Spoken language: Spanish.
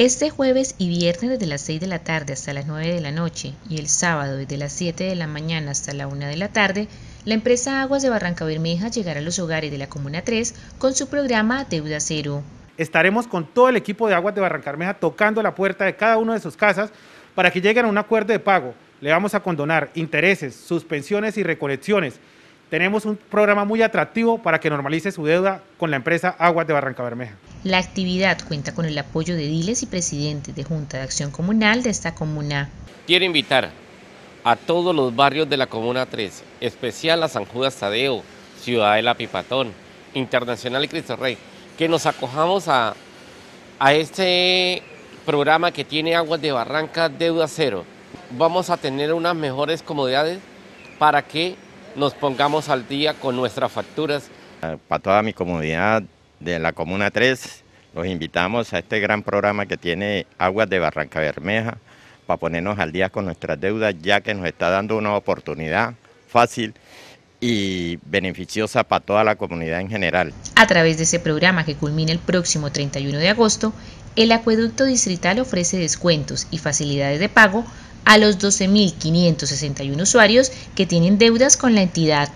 Este jueves y viernes desde las 6 de la tarde hasta las 9 de la noche y el sábado desde las 7 de la mañana hasta la 1 de la tarde, la empresa Aguas de Barranca Bermeja llegará a los hogares de la Comuna 3 con su programa Deuda Cero. Estaremos con todo el equipo de Aguas de Barranca Bermeja tocando la puerta de cada una de sus casas para que lleguen a un acuerdo de pago. Le vamos a condonar intereses, suspensiones y reconexiones tenemos un programa muy atractivo para que normalice su deuda con la empresa Aguas de Barranca Bermeja. La actividad cuenta con el apoyo de diles y presidentes de Junta de Acción Comunal de esta comuna. Quiero invitar a todos los barrios de la Comuna 3, especial a San Judas Tadeo, Ciudad de la Pipatón, Internacional y Cristo Rey, que nos acojamos a, a este programa que tiene Aguas de Barranca Deuda Cero. Vamos a tener unas mejores comodidades para que nos pongamos al día con nuestras facturas. Para toda mi comunidad de la Comuna 3, los invitamos a este gran programa que tiene Aguas de Barranca Bermeja para ponernos al día con nuestras deudas, ya que nos está dando una oportunidad fácil y beneficiosa para toda la comunidad en general. A través de ese programa que culmina el próximo 31 de agosto, el Acueducto Distrital ofrece descuentos y facilidades de pago a los 12.561 usuarios que tienen deudas con la entidad